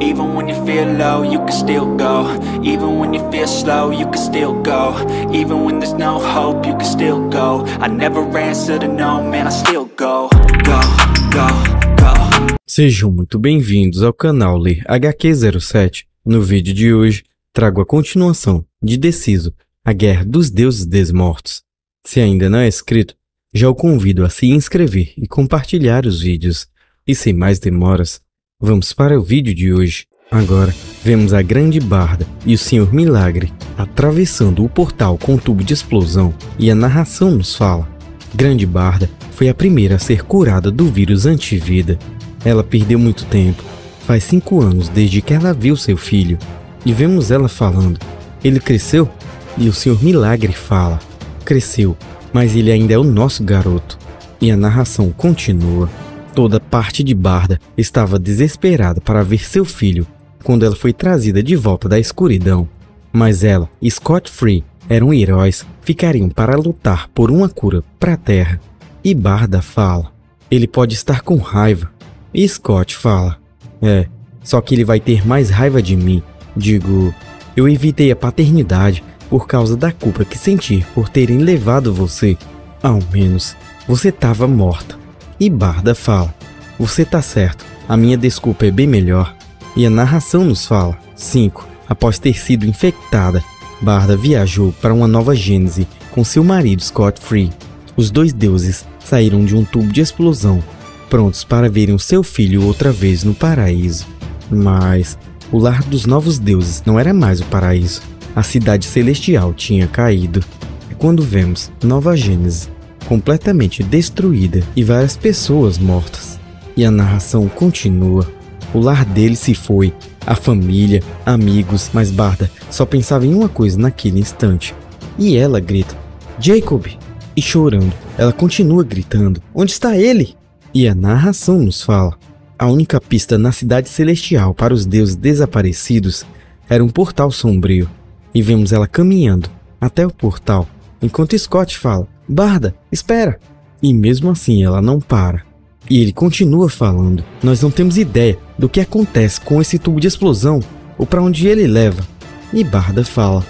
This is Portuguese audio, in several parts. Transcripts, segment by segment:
Even when you feel low, you can still go Even when you feel slow, you can still go Even when there's no hope, you can still go I never answer to no, man, I still go Go, go, go Sejam muito bem-vindos ao canal Ler HQ07. No vídeo de hoje, trago a continuação de Deciso, a Guerra dos Deuses Desmortos. Se ainda não é inscrito, já o convido a se inscrever e compartilhar os vídeos. E sem mais demoras, vamos para o vídeo de hoje. Agora, vemos a Grande Barda e o Senhor Milagre atravessando o portal com um tubo de explosão e a narração nos fala. Grande Barda foi a primeira a ser curada do vírus antivida. Ela perdeu muito tempo. Faz cinco anos desde que ela viu seu filho. E vemos ela falando. Ele cresceu? E o Senhor Milagre fala. Cresceu, mas ele ainda é o nosso garoto. E a narração continua. Toda parte de Barda estava desesperada para ver seu filho quando ela foi trazida de volta da escuridão. Mas ela e Scott Free eram heróis, ficariam para lutar por uma cura para a Terra. E Barda fala: ele pode estar com raiva. E Scott fala: é, só que ele vai ter mais raiva de mim. Digo, eu evitei a paternidade por causa da culpa que senti por terem levado você. Ao menos você estava morta. E Barda fala: Você tá certo, a minha desculpa é bem melhor. E a narração nos fala: 5. Após ter sido infectada, Barda viajou para uma nova gênese com seu marido Scott Free. Os dois deuses saíram de um tubo de explosão, prontos para verem o seu filho outra vez no paraíso. Mas o lar dos novos deuses não era mais o paraíso. A cidade celestial tinha caído. É quando vemos Nova Gênese completamente destruída e várias pessoas mortas. E a narração continua. O lar dele se foi, a família, amigos, mas Barda só pensava em uma coisa naquele instante. E ela grita: Jacob! E chorando, ela continua gritando: Onde está ele? E a narração nos fala: a única pista na cidade celestial para os deuses desaparecidos era um portal sombrio. E vemos ela caminhando até o portal, enquanto Scott fala: Barda, espera! E mesmo assim ela não para. E ele continua falando: Nós não temos ideia do que acontece com esse tubo de explosão ou para onde ele leva. E Barda fala: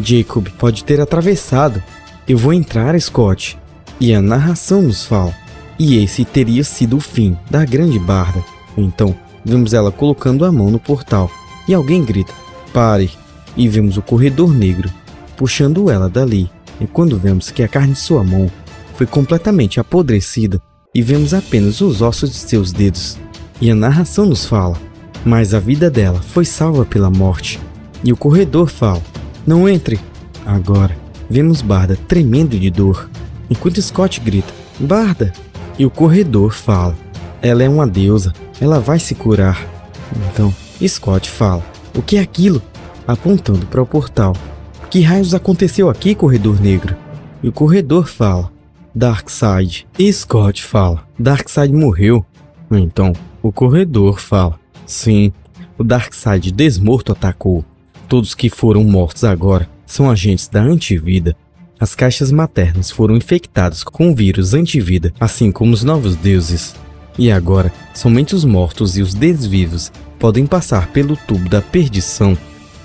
Jacob pode ter atravessado. Eu vou entrar, Scott. E a narração nos fala: E esse teria sido o fim da grande Barda. Então, vemos ela colocando a mão no portal e alguém grita: Pare! E vemos o corredor negro puxando ela dali. E quando vemos que a carne de sua mão foi completamente apodrecida e vemos apenas os ossos de seus dedos. E a narração nos fala: Mas a vida dela foi salva pela morte. E o corredor fala: Não entre. Agora, vemos Barda tremendo de dor, enquanto Scott grita: Barda! E o corredor fala: Ela é uma deusa, ela vai se curar. Então, Scott fala: O que é aquilo? Apontando para o portal. Que raios aconteceu aqui, Corredor Negro? E o corredor fala: Darkseid. E Scott fala: Darkseid morreu. Então, o corredor fala: Sim, o Darkseid desmorto atacou. Todos que foram mortos agora são agentes da antivida. As caixas maternas foram infectadas com o vírus antivida, assim como os novos deuses. E agora, somente os mortos e os desvivos podem passar pelo tubo da perdição.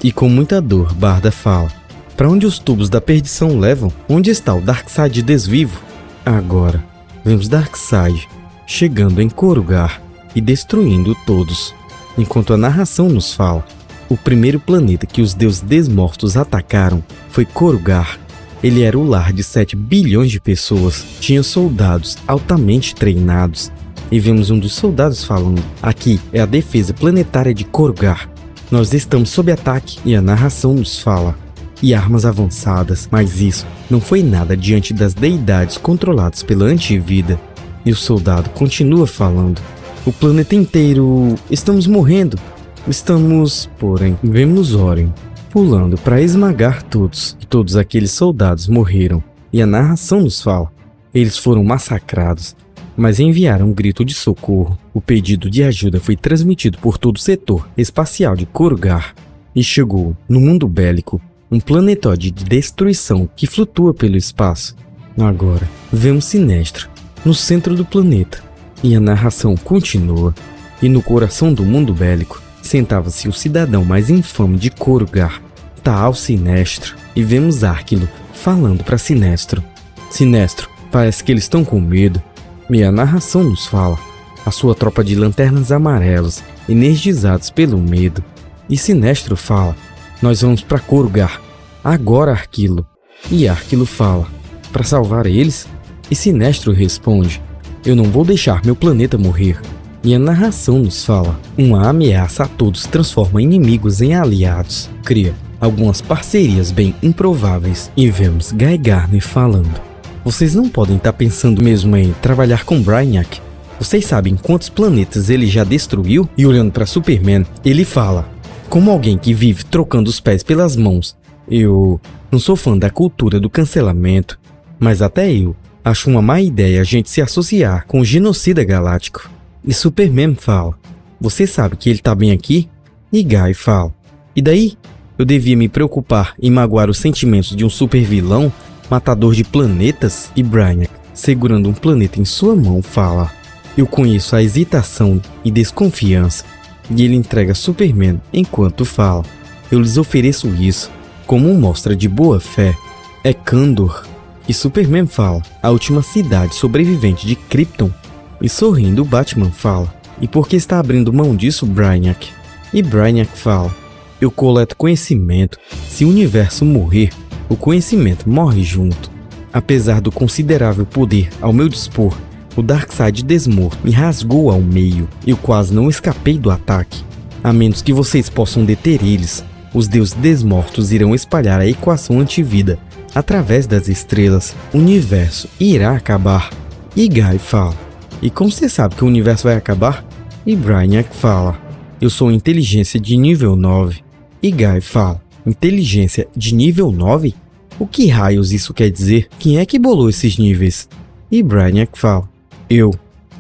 E com muita dor, Barda fala: Para onde os tubos da perdição levam? Onde está o Darkseid desvivo? Agora, vemos Darkseid chegando em Korugar e destruindo todos. Enquanto a narração nos fala, o primeiro planeta que os deuses desmortos atacaram foi Korugar. Ele era o lar de 7 bilhões de pessoas, tinha soldados altamente treinados. E vemos um dos soldados falando: Aqui é a defesa planetária de Korugar. Nós estamos sob ataque e a narração nos fala. E armas avançadas, mas isso não foi nada diante das deidades controladas pela antivida. E o soldado continua falando: O planeta inteiro. Estamos morrendo. Estamos. Porém, vemos Orion pulando para esmagar todos. E todos aqueles soldados morreram. E a narração nos fala: Eles foram massacrados mas enviaram um grito de socorro. O pedido de ajuda foi transmitido por todo o setor espacial de Korugar e chegou, no mundo bélico, um planetóide de destruição que flutua pelo espaço. Agora, vemos Sinestro no centro do planeta e a narração continua. E no coração do mundo bélico, sentava-se o cidadão mais infame de Corugar, Taal Sinestro, e vemos Árquilo falando para Sinestro. Sinestro, parece que eles estão com medo. E a narração nos fala. A sua tropa de lanternas amarelas, energizados pelo medo. E Sinestro fala: Nós vamos para Corugar. Agora, Arquilo. E Arquilo fala: Para salvar eles? E Sinestro responde: Eu não vou deixar meu planeta morrer. E a narração nos fala: uma ameaça a todos transforma inimigos em aliados, cria algumas parcerias bem improváveis e vemos Guy Garner falando. Vocês não podem estar tá pensando mesmo em trabalhar com Brainiac. Vocês sabem quantos planetas ele já destruiu? E olhando para Superman, ele fala: Como alguém que vive trocando os pés pelas mãos, eu não sou fã da cultura do cancelamento, mas até eu acho uma má ideia a gente se associar com o genocida galáctico. E Superman fala: Você sabe que ele tá bem aqui? E Guy fala: E daí? Eu devia me preocupar em magoar os sentimentos de um super vilão, matador de planetas? E Brainiac, segurando um planeta em sua mão, fala: Eu conheço a hesitação e desconfiança. E ele entrega Superman enquanto fala: Eu lhes ofereço isso como mostra de boa fé. É Kandor. E Superman fala: A última cidade sobrevivente de Krypton e sorrindo, Batman fala: E por que está abrindo mão disso, Brainiac? E Brainiac fala: Eu coleto conhecimento. Se o universo morrer, o conhecimento morre junto. Apesar do considerável poder ao meu dispor, o Darkseid desmorto me rasgou ao meio. Eu quase não escapei do ataque. A menos que vocês possam deter eles, os deuses desmortos irão espalhar a equação antivida através das estrelas. O universo irá acabar. E Guy fala: e como você sabe que o universo vai acabar? E Brainiac fala: Eu sou inteligência de nível 9. E Guy fala: Inteligência de nível 9? O que raios isso quer dizer? Quem é que bolou esses níveis? E Brainiac fala: Eu.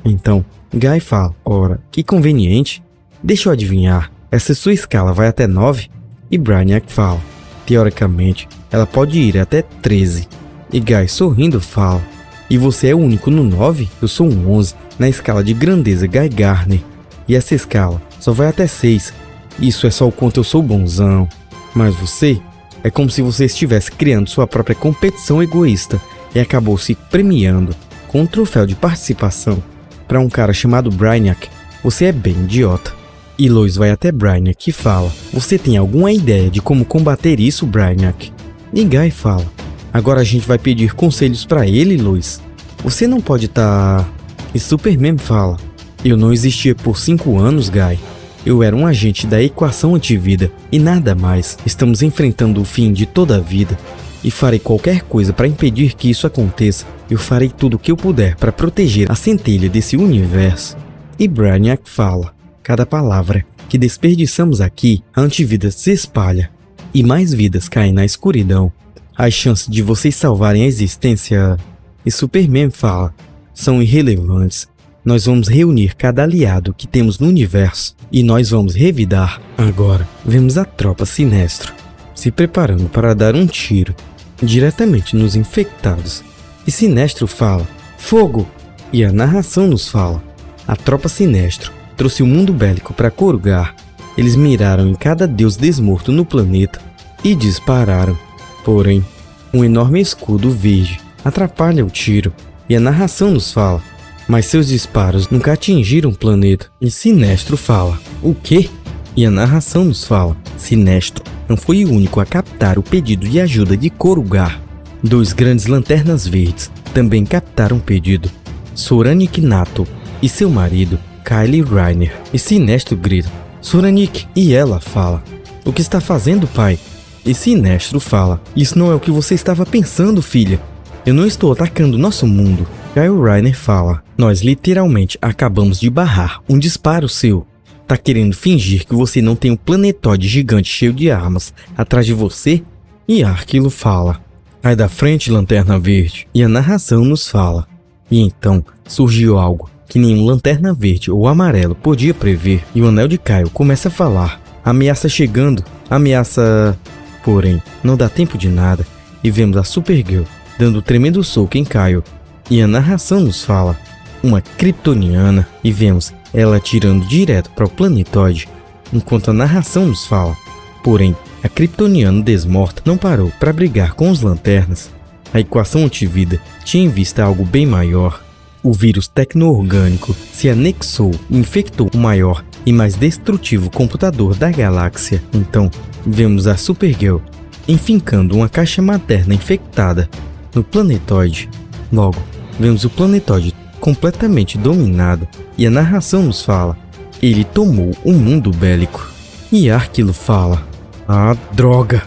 Então, Guy fala: Ora, que conveniente. Deixa eu adivinhar, essa sua escala vai até 9? E Brainiac fala: Teoricamente, ela pode ir até 13. E Guy sorrindo fala: e você é o único no 9? Eu sou um 11 na escala de grandeza Guy Garner. E essa escala só vai até 6. Isso é só o quanto eu sou bonzão. Mas você é como se você estivesse criando sua própria competição egoísta e acabou se premiando com um troféu de participação. Para um cara chamado Brainiac, você é bem idiota. E Lois vai até Brainiac e fala: Você tem alguma ideia de como combater isso, Brainiac? E Guy fala: Agora a gente vai pedir conselhos para ele, Lois. Você não pode estar. Tá... E Superman fala: Eu não existia por cinco anos, Guy. Eu era um agente da equação antivida e nada mais. Estamos enfrentando o fim de toda a vida e farei qualquer coisa para impedir que isso aconteça. Eu farei tudo o que eu puder para proteger a centelha desse universo. E Brainiac fala: Cada palavra que desperdiçamos aqui, a antivida se espalha e mais vidas caem na escuridão as chances de vocês salvarem a existência. E Superman fala: são irrelevantes. Nós vamos reunir cada aliado que temos no universo e nós vamos revidar. Agora, vemos a tropa Sinestro se preparando para dar um tiro diretamente nos infectados. E Sinestro fala: Fogo! E a narração nos fala: a tropa Sinestro trouxe o mundo bélico para Corugar. Eles miraram em cada deus desmorto no planeta e dispararam. Porém, um enorme escudo verde atrapalha o tiro, e a narração nos fala, mas seus disparos nunca atingiram o planeta. E Sinestro fala, o quê? E a narração nos fala, Sinestro não foi o único a captar o pedido de ajuda de Corugar. Dois grandes lanternas verdes também captaram o pedido. Soranik Nato e seu marido, Kylie Reiner. E Sinestro grita, Soranik, e ela fala, o que está fazendo, pai? E Sinestro fala: Isso não é o que você estava pensando, filha. Eu não estou atacando nosso mundo. Kyle Reiner fala: Nós literalmente acabamos de barrar um disparo seu. Tá querendo fingir que você não tem um planetóide gigante cheio de armas atrás de você? E Arquilo fala: Sai da frente, Lanterna Verde. E a narração nos fala. E então surgiu algo que nenhum Lanterna Verde ou Amarelo podia prever. E o Anel de Caio começa a falar: Ameaça chegando, ameaça Porém, não dá tempo de nada e vemos a Supergirl dando um tremendo soco em Kyle. E a narração nos fala, uma kryptoniana, e vemos ela atirando direto para o planetóide. enquanto a narração nos fala. Porém, a Kryptoniana desmorta não parou para brigar com os lanternas. A equação antivida tinha em vista algo bem maior. O vírus tecno-orgânico se anexou e infectou o maior e mais destrutivo computador da galáxia. Então, vemos a Supergirl enfincando uma caixa materna infectada no planetoide. Logo, vemos o planetoide completamente dominado e a narração nos fala: ele tomou o um mundo bélico. E Arquilo fala: ah, droga!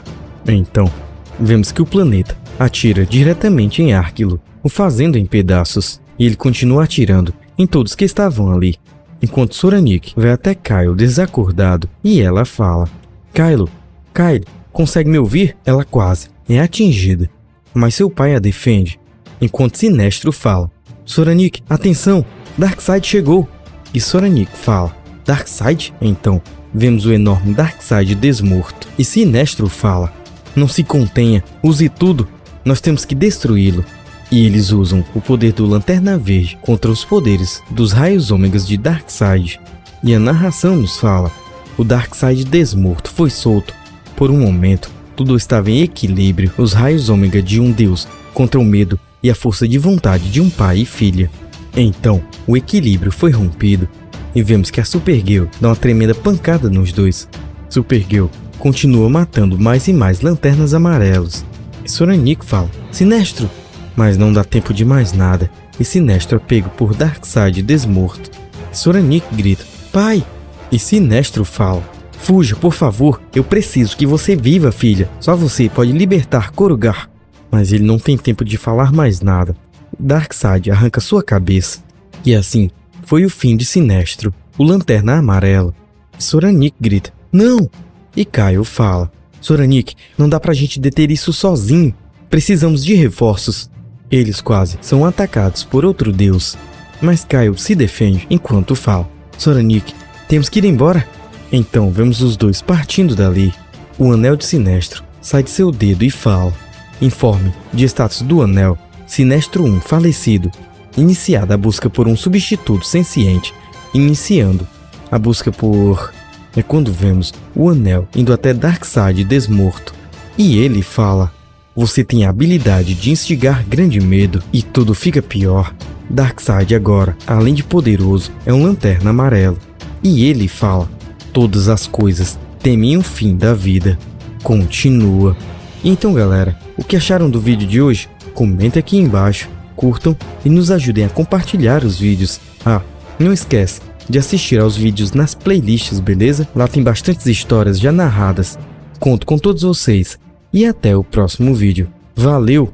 Então, vemos que o planeta atira diretamente em Arquilo, o fazendo em pedaços, e ele continua atirando em todos que estavam ali, enquanto Soranik vai até Kyle desacordado e ela fala: Kylo, Kyle, consegue me ouvir? Ela quase é atingida, mas seu pai a defende, enquanto Sinestro fala: Soranik, atenção, Darkseid chegou! E Soranik fala: Darkseid? Então, vemos o enorme Darkseid desmorto. E Sinestro fala: Não se contenha, use tudo, nós temos que destruí-lo. E eles usam o poder do Lanterna Verde contra os poderes dos raios ômegas de Darkseid. E a narração nos fala: o Darkseid desmorto foi solto. Por um momento, tudo estava em equilíbrio, os raios ômega de um deus contra o medo e a força de vontade de um pai e filha. Então, o equilíbrio foi rompido e vemos que a Supergirl dá uma tremenda pancada nos dois. Supergirl continua matando mais e mais lanternas amarelos. E Soranik fala: Sinestro! Mas não dá tempo de mais nada. E Sinestro é pego por Darkseid desmorto. Soranik grita: Pai! E Sinestro fala: Fuja, por favor, eu preciso que você viva, filha. Só você pode libertar Korugar. Mas ele não tem tempo de falar mais nada. Darkseid arranca sua cabeça. E assim, foi o fim de Sinestro, o Lanterna Amarela. Soranik grita: Não! E Caio fala: Soranik, não dá pra gente deter isso sozinho. Precisamos de reforços. Eles quase são atacados por outro deus. Mas Caio se defende enquanto fala: Soranik, temos que ir embora? Então vemos os dois partindo dali. O anel de Sinestro sai de seu dedo e fala: Informe de status do anel. Sinestro 1 falecido iniciada a busca por um substituto senciente, iniciando a busca por. É quando vemos o anel indo até Darkseid desmorto. E ele fala: Você tem a habilidade de instigar grande medo e tudo fica pior. Darkseid agora, além de poderoso, é um lanterna amarelo. E ele fala: Todas as coisas temem o fim da vida. Continua. Então, galera, o que acharam do vídeo de hoje? Comente aqui embaixo curtam e nos ajudem a compartilhar os vídeos. Ah, não esquece de assistir aos vídeos nas playlists, beleza? Lá tem bastantes histórias já narradas. Conto com todos vocês e até o próximo vídeo. Valeu!